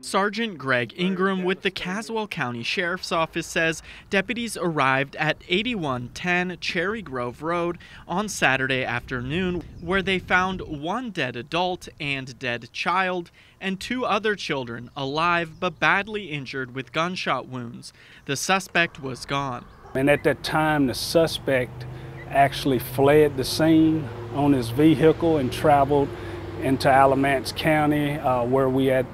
Sergeant Greg Ingram with the Caswell County Sheriff's Office says deputies arrived at 8110 Cherry Grove Road on Saturday afternoon, where they found one dead adult and dead child, and two other children alive but badly injured with gunshot wounds. The suspect was gone. And at that time, the suspect actually fled the scene on his vehicle and traveled into Alamance County, uh, where we had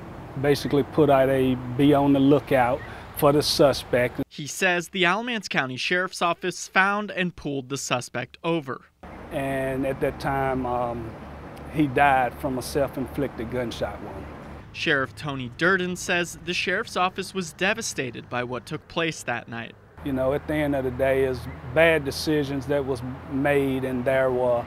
basically put out a be on the lookout for the suspect. He says the Alamance County Sheriff's Office found and pulled the suspect over. And at that time, um, he died from a self inflicted gunshot wound. Sheriff Tony Durden says the sheriff's office was devastated by what took place that night. You know, at the end of the day, is bad decisions that was made, and there were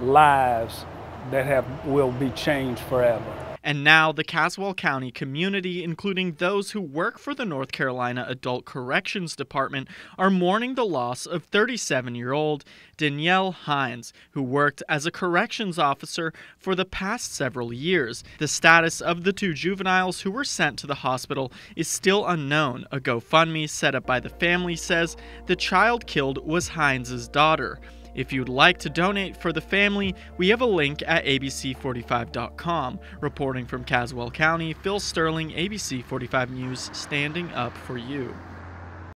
lives that have will be changed forever. And now the Caswell County community, including those who work for the North Carolina Adult Corrections Department, are mourning the loss of 37 year old Danielle Hines, who worked as a corrections officer for the past several years. The status of the two juveniles who were sent to the hospital is still unknown. A GoFundMe set up by the family says the child killed was Hines's daughter. If you'd like to donate for the family, we have a link at abc45.com. Reporting from Caswell County, Phil Sterling, ABC 45 News, standing up for you.